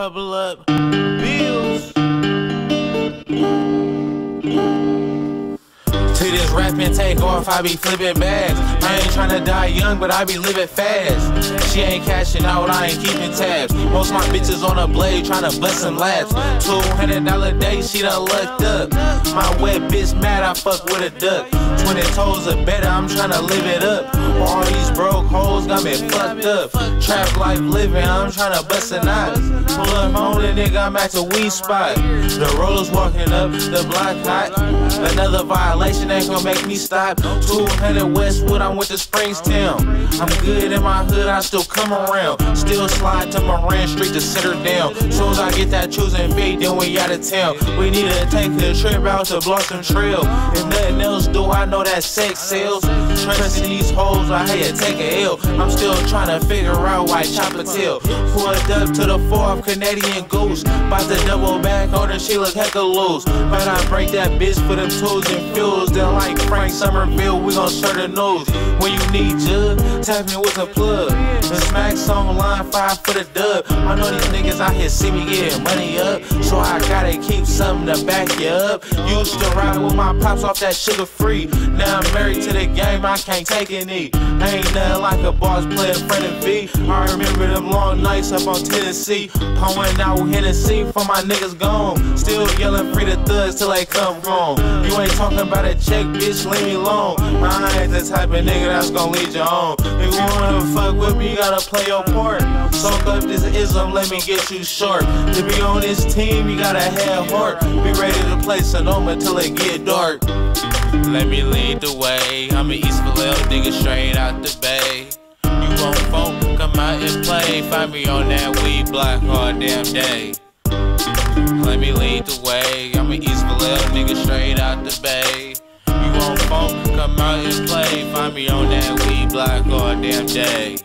Bubble up, bills. To this rapping take off, I be flipping bags. I ain't tryna die young, but I be living fast. She ain't cashing out, I ain't keeping tabs. Most my bitches on a blade tryna bust some laps. Two hundred dollar day, she done lucked up. My wet bitch mad, I fuck with a duck. Twenty toes are better, I'm tryna live it up. All these broke hoes got me fucked up. Trap life living, I'm tryna bust a knot. Pull up on the nigga, I'm at the weed spot. The rollers walking up, the block hot. Another violation ain't gonna make me stop. 200 Westwood, I'm with the Springstown. I'm good in my hood, I still come around. Still slide to Moran Street to sit her down. Soon as I get that choosing beat, then we out of town. We need to take a trip out to Blossom Trail. If nothing else that sex sells. Trusting these hoes, I hate to take a L. I'm still trying to figure out why chopper tail. Pulled up to the fourth Canadian goose. About to double back on her, she look hecka loose. But I break that bitch for them tools and fuels. Then like Frank Somerville, we gon' shirt the nose. When you need jug, tap me with a plug. The smack song line five for the dub. I know these niggas out here see me getting money up. So I gotta keep something to back you up. Used to ride with my pops off that sugar free. Now I'm married to the game, I can't take any. Ain't nothing like a boss player friend of. I remember them long nights up on Tennessee. Pouring out Hennessy for my niggas gone. Still yelling free the thugs till they come home. You ain't talking about a check, bitch, leave me alone. I ain't the type of nigga that's gonna lead you home. If you wanna fuck with me, you gotta play your part. Soak up this ism, let me get you short. To be on this team, you gotta have heart. Be ready to play Sonoma till it get dark. Let me lead the way. I'm an East Vallejo nigga straight out the bay. You want phone, come out and play. Find me on that weed block all damn day. Let me lead the way. I'm an East Vallejo nigga straight out the bay. You want phone, come out and play. Find me on that weed block all damn day.